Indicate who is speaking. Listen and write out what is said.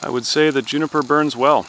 Speaker 1: I would say that juniper burns well.